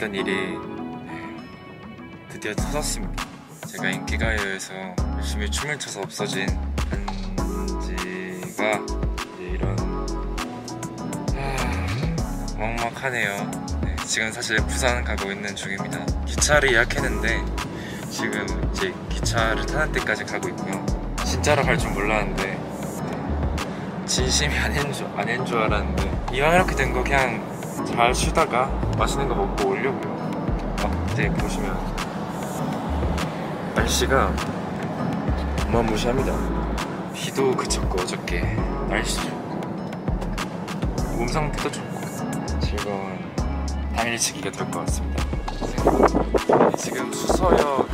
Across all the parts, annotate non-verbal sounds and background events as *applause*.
우려했던 일이 네, 드디어 터졌습니다. 제가 인기가요에서 열심히 춤을 춰서 없어진 반지가 이제 이런 아, 막막하네요. 네, 지금 사실 부산 가고 있는 중입니다. 기차를 예약했는데 지금 이제 기차를 타는 데까지 가고 있고요. 진짜로 갈 줄 몰랐는데 네, 진심이 아닌 줄, 아닌 줄 알았는데 이왕 이렇게 된 거 그냥 잘 쉬다가 맛있는 거 먹고 오려고요. 앞에 보시면 날씨가 어마무시합니다. 비도 그쳤고 어저께 날씨 좋고 몸 상태도 좋고 즐거운 당일치기가 될 것 같습니다. 지금 수서역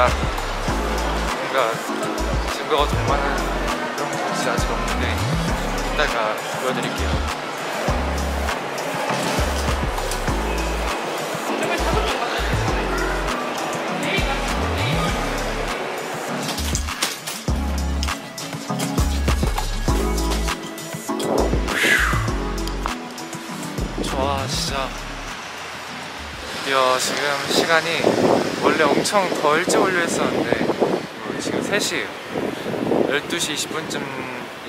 Стар. 드디어 지금 시간이 원래 엄청 더 일찍 올려 했었는데 뭐 지금 3시 12시 20분쯤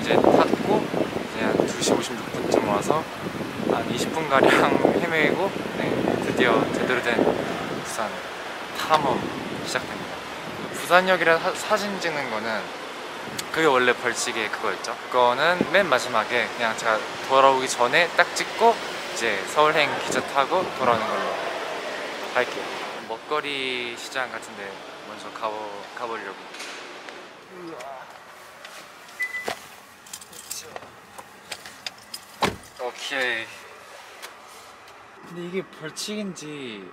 이제 탔고 이제 한 2시 56분쯤 와서 한 20분가량 *laughs* 헤매고 네, 드디어 제대로 된 부산 탐험 시작됩니다. 부산역이라 사, 사진 찍는 거는 그게 원래 벌칙의 그거였죠. 그거는 맨 마지막에 그냥 제가 돌아오기 전에 딱 찍고 이제 서울행 기차 타고 돌아오는 걸로 할게요. 먹거리 시장 같은데 먼저 가보, 가보려고. 오케이. 근데 이게 벌칙인지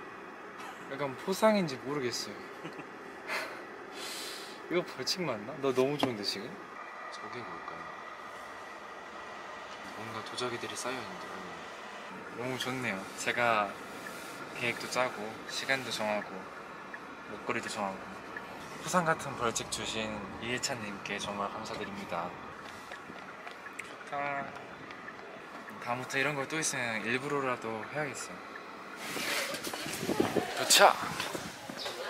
약간 포상인지 모르겠어요. *laughs* 이거 벌칙 맞나? 나 너무 좋은데 지금? 저게 뭘까요? 뭔가 도자기들이 쌓여있는데 너무 좋네요. 제가 계획도 짜고 시간도 정하고 목걸이도 정하고 포상 같은 벌칙 주신 이해찬님께 정말 감사드립니다. 좋다. 다음부터 이런 거또 있으면 일부러라도 해야겠어요. 도착!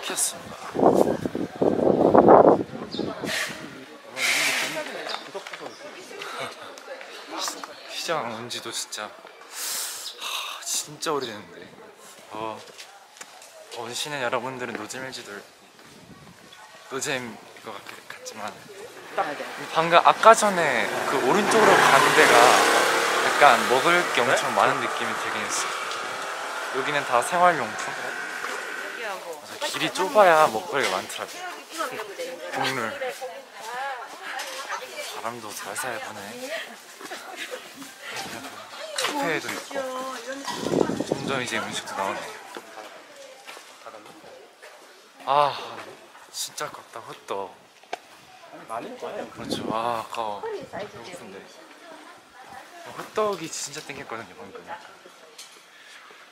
켰습니다. *laughs* 시장 온 지도 진짜 하, 진짜 오래됐는데 어, 원신은 여러분들은 노잼일지도 노잼일 것 같, 같지만 방금 아까 전에 그 오른쪽으로 가는 데가 약간 먹을 게 엄청 많은 느낌이 들긴 했어 여기는 다 생활용품. 길이 좁아야 먹거리가 많더라고요. 국물 바람도 살살 부네. 카페에도 있고 점점 이제 음식도 나오네. 아 진짜 아깝다 헛떡. 그렇죠. 아 아까워. 배고픈데 호떡이 진짜 땡겼거든요 방금.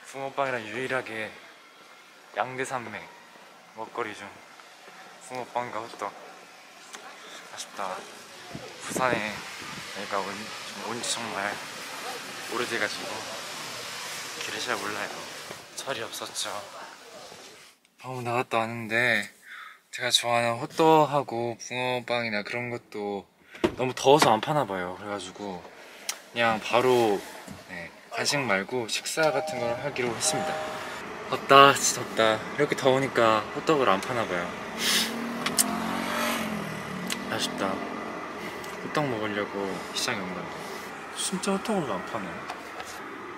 붕어빵이랑 유일하게 양대산맥 먹거리 중 붕어빵과 호떡. 아쉽다. 부산에 내가 온, 온지 정말 오래돼가지고 길을 잘 몰라요. 철이 없었죠. 방금 나갔다 왔는데 제가 좋아하는 호떡하고 붕어빵이나 그런 것도 너무 더워서 안 파나 봐요. 그래가지고 그냥 바로 네, 간식 말고 식사 같은 걸 하기로 했습니다. 덥다 진짜 덥다. 이렇게 더우니까 호떡을 안 파나 봐요. 아쉽다. 호떡 먹으려고 시장에 온 건데. 진짜 호떡을 왜안 파네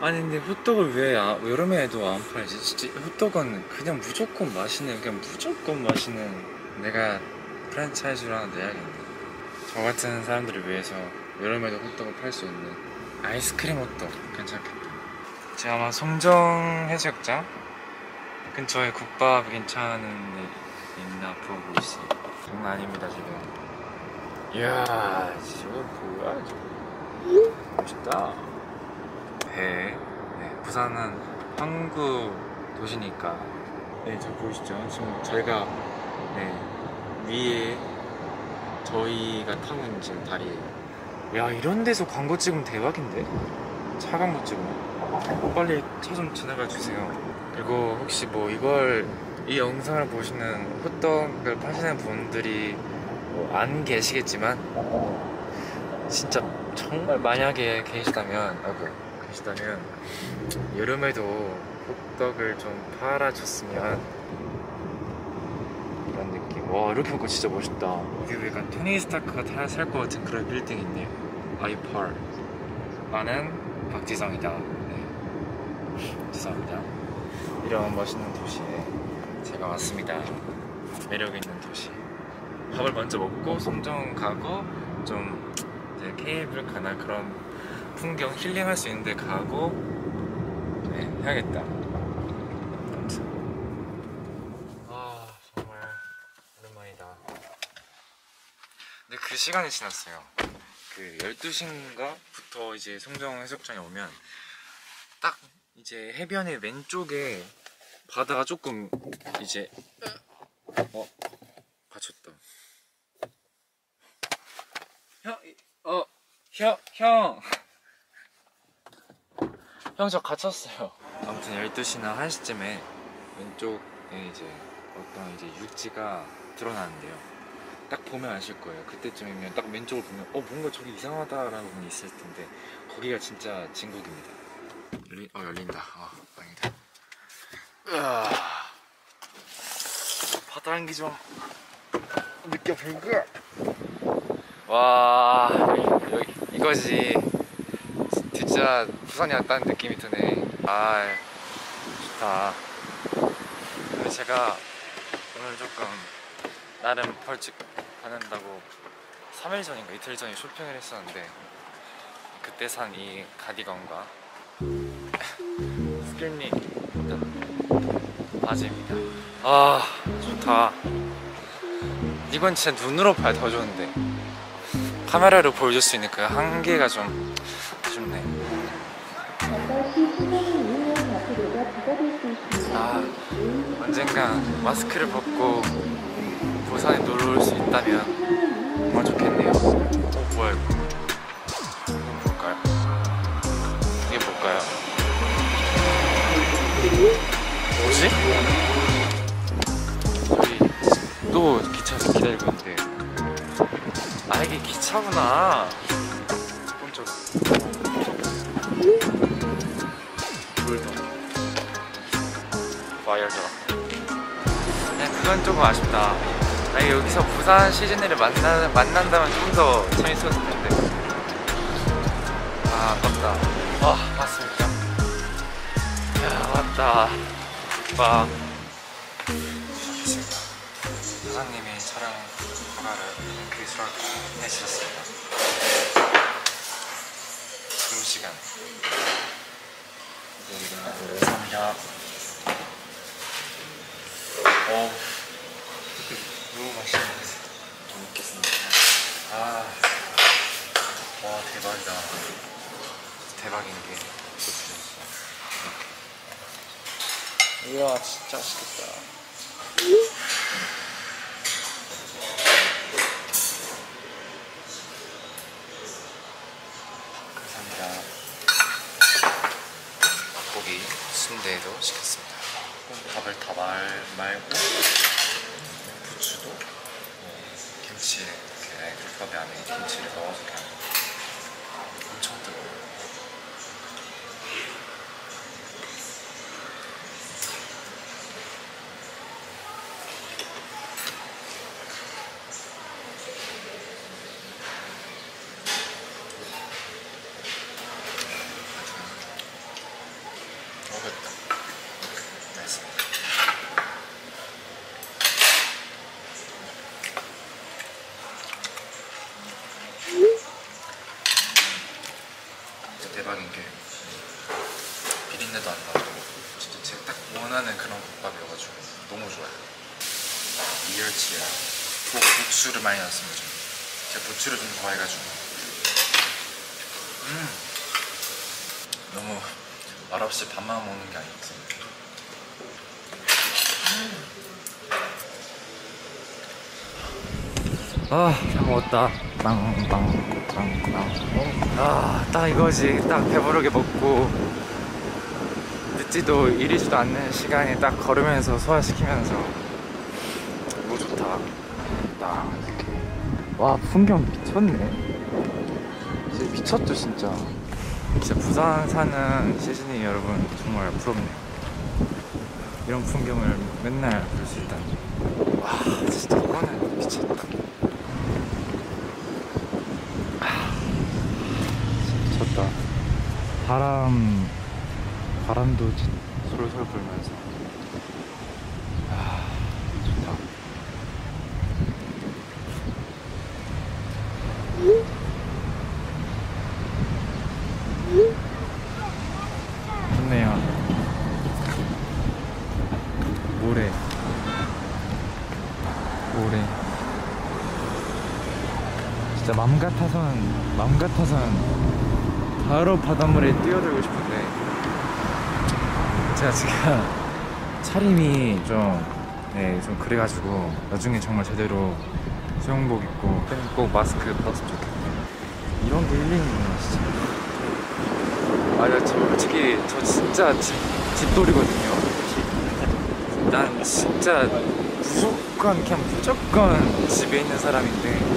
아니 근데 호떡을 왜 아, 여름에도 안 팔지? 진짜 호떡은 그냥 무조건 맛있는 그냥 무조건 맛있는 내가 프랜차이즈로 하나 내야겠네. 저 같은 사람들을 위해서 여름에도 호떡을 팔 수 있는 아이스크림 호떡 괜찮겠다. 제가 아마 송정 해수욕장? 근처에 국밥 괜찮은 데 있나 보고 있어요 장난 아닙니다 지금. 이야 저거 뭐야 저거. 멋있다 배 네, 부산은 항구 도시니까. 네, 저 보이시죠? 지금 저희가 네, 위에 저희가 타고 있는 지금 다리에요 야 이런 데서 광고 찍으면 대박인데? 차 광고 찍으면. 빨리 차 좀 지나가 주세요. 그리고 혹시 뭐 이걸 이 영상을 보시는 호떡을 파시는 분들이 뭐 안 계시겠지만 진짜 정말 만약에 계시다면 아이고 계시다면 여름에도 호떡을 좀 팔아줬으면 이런 느낌. 와 이렇게 보니까 진짜 멋있다. 이게 왜 약간 토니 스타크가 살것 같은 그런 빌딩 있네요 아이팔 나는 박지성이다. 네. 죄송합니다. 이런 멋있는 도시에 제가 왔습니다. 매력 있는 도시. 밥을 먼저 먹고 송정 가고 좀 이제 케이블 가나 그런 풍경 힐링할 수 있는 데 가고 네 해야겠다. 아 정말 오랜만이다. 근데 그 시간이 지났어요. 그 12시인가부터 이제 송정 해수욕장에 오면 딱 이제 해변의 왼쪽에 바다가 조금 이제 어 갇혔다. 형, 어, 형, 형. 형, 저 갇혔어요. 아무튼 12시나 1시쯤에 왼쪽에 이제 어떤 이제 육지가 드러나는데요. 딱 보면 아실 거예요. 그때쯤이면 딱 왼쪽을 보면, 어, 뭔가 저기 이상하다라는 부분이 있을 텐데, 거기가 진짜 진국입니다. 열리, 어, 열린다. 아, 빵이다. 으아. 바다 한기 좀 느껴볼까? 와 여기 이거지 진짜 부산이 왔다는 느낌이 드네. 아 좋다. 근데 제가 오늘 조금 나름 벌칙 받는다고 3일 전인가 이틀 전에 쇼핑을 했었는데 그때 산 이 가디건과 *laughs* 스킬니 바지입니다. 아 좋다. 이건 진짜 눈으로 봐야 더 좋은데 카메라로 보여줄 수 있는 그 한계가 좀 아, 언젠가 마스크를 벗고 부산에 놀러 올 수 있다면 정말 좋겠네요. 어, 뭐야 이거? 이건 뭘까요? 이게 뭘까요? 뭐지? 저기 또 기차에서 기다리고 있는데 아 이게 기차구나 깜짝 와이어져 그냥 그건 조금 아쉽다. 아니 여기서 부산 시즌을 만나, 만난다면 좀 더 재밌었을 텐데. 아 아깝다. 아 맞습니다. 야 왔다. 와. 사장님이 촬영 허가를 그 수락 해주셨습니다. 지금 시간. 네, 감사합니다. 어, 너무 맛있네. 잘 먹겠습니다. 아, 와 대박이다. 대박인 게 이야 진짜 맛있겠다 감사합니다 닭고기 순대도 시켰습니다 밥을 다 말, 말고? 부추도? 뭐 김치 이렇게 국밥 안에 김치를 넣어서 그냥 엄청 뜨거워요 먹었다 맛있습니다 진짜 대박인 게 비린내도 안 나고 진짜 제가 딱 원하는 그런 국밥이어가지고 너무 좋아요 이열치야 국, 국수를 많이 넣었습니다 좀. 제가 부추를 좀 좋아해가지고 음 너무 말없이 밥만 먹는 게 아니었어 아, 잘 먹었다. 빵빵빵빵. 아, 딱 이거지. 딱 배부르게 먹고 늦지도 이리지도 않는 시간에 딱 걸으면서 소화시키면서 너무 좋다. 딱. 와, 풍경 미쳤네. 진짜 미쳤죠, 진짜. 진짜 부산 사는 시즈니 여러분 정말 부럽네요. 이런 풍경을 맨날 볼 수 있다니. 와, 진짜 이거는 미쳤다. 미쳤다. 바람, 바람도 진- 솔솔 불면서. 아, 좋다. 좋네요. 모래. 모래. 진짜 맘 같아선, 맘 같아선 바로 바닷물에 뛰어들고 싶은데 제가 지금 *laughs* 차림이 좀, 네, 좀 그래가지고 나중에 정말 제대로 수영복 입고 꼭 마스크 벗으면 좋겠네요. 이런 게 힐링이구나, 진짜. 아, 나 지금 솔직히 저 진짜 집, 집돌이거든요. 난 진짜 무조건 그냥 무조건 집에 있는 사람인데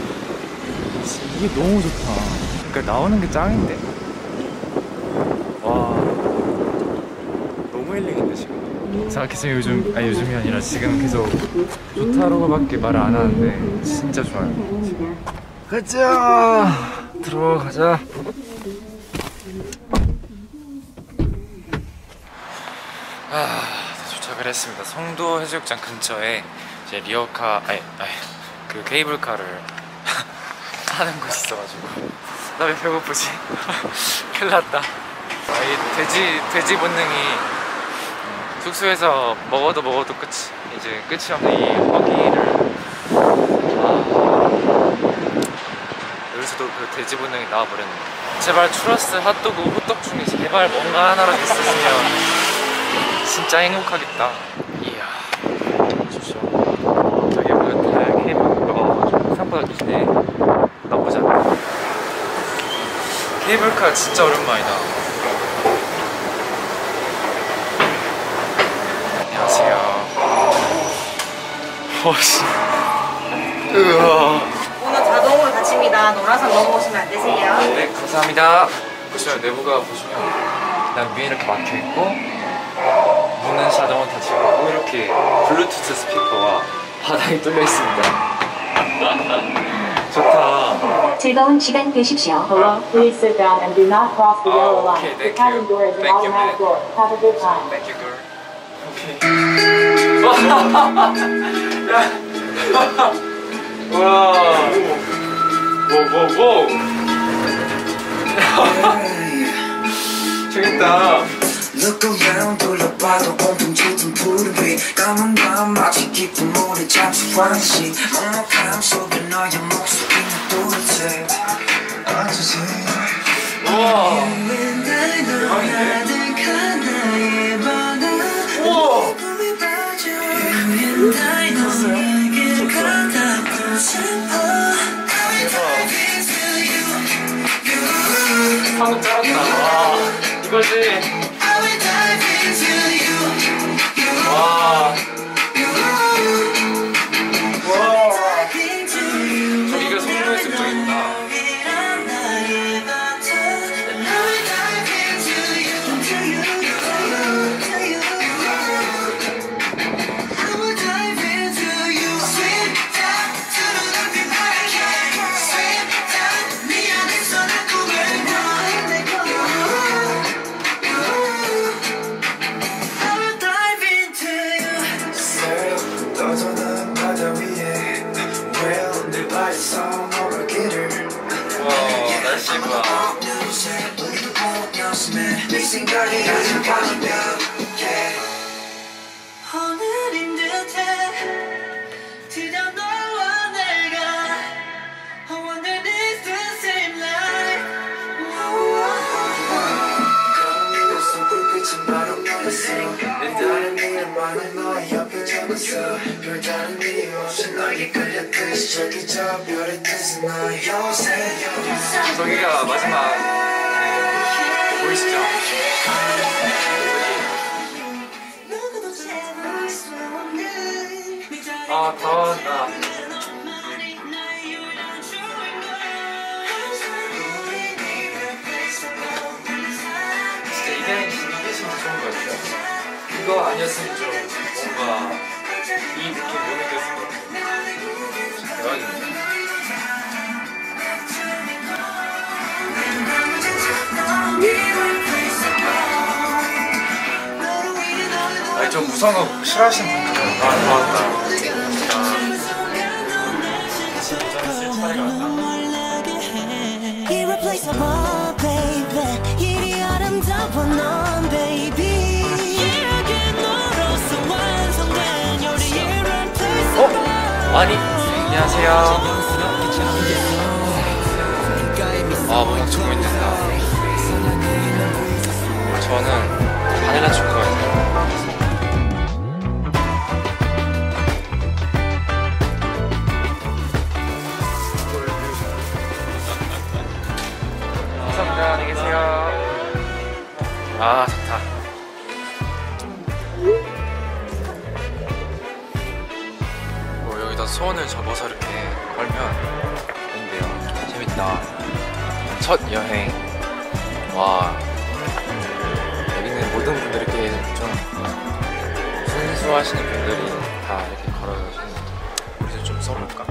이게 너무 좋다. 그러니까 나오는 게 짱인데. 와, 너무 힐링인데 지금. 생각했으면 요즘 아니 요즘이 아니라 지금 계속 좋다로밖에 말을 안 하는데 진짜 좋아요. 가자 들어가자. 아, 도착을 했습니다. 송도 해수욕장 근처에 이제 리어카, 아니, 아니, 그 케이블카를 타는 곳이 있어가지고 나 왜 배고프지? *laughs* 큰일 났다. 아, 이 돼지 돼지 본능이 음, 숙소에서 먹어도 먹어도 끝이 이제 끝이 없는 이 허기를 아, 여기서도 그 돼지 본능이 나와버렸네. 제발 추러스 핫도그 호떡 중에 제발 뭔가 하나라도 있었으면. 진짜 행복하겠다. 이야, 좋죠. 저기 그 케이블카가 와가지고 생각보다 기네. 케이블카 진짜 오랜만이다. 안녕하세요. 어씨. 으아. 오늘 자동으로 닫힙니다. 노란선 넘어오시면 안 되세요. 네, 감사합니다. 보시면 내부가 보시면 그냥 위에 이렇게 막혀 있고 문은 자동으로 닫히고 있고 이렇게 블루투스 스피커와 바닥이 뚫려 있습니다. *laughs* 좋다. 즐거운 시간 되십시오. Hello, please sit down and do not cross the yellow Oh, line. okay, The cabin you. door is an automatic door. Have a good time. Thank you, girl. 오케이. 와. 뭐 뭐 뭐. 재밌다. Look around 둘러봐도 온통 짙은 푸른빛. 까만 밤 마치 깊은 물에 잠수한 시 먹먹함 속에 너의 목소리 도대체 어쩌지 우와. 방금 잘랐다. 와 이거지. 와. 네 생각이 아주 가는데 오늘인 듯해 드디어 너와 내가 I wonder is the same life. 거울에서 불빛은 바로 보였어 다른 이름만은 너의 옆에 적었어 별다른 이유 없이 너에게 끌렸듯이 저기 저 별의 뜻은 너의 요새. 저기가 마지막 네, 보이시죠? 아, 다 왔다. 너만이 나의 유일한 주인공 우리 replaceable 사랑 진짜 이게 이게 진짜 좋은 것 같아요. 이거 아니었으면 좀 뭔가 이 느낌 못 느꼈을 것 같아요. 대박입니다. 좀 무서운 거 싫어하시는 분들은 아, 다 왔다. 진짜 쓸 차례가 왔다. Irreplaceable, baby. 이리 아름다워, 넌, baby. 이렇게 너로서 완성된 요리 irreplaceable. 어? 아니 안녕하세요. 아 엄청 고민된다. 저는 바닐라 초코 아 좋다. 뭐 여기다 소원을 접어서 이렇게 걸면 된대요. 재밌다. 첫 여행. 와. 여기 있는 모든 분들 이렇게 좀 순수하시는 분들이 다 이렇게 걸어주시는 우리도 좀 써볼까?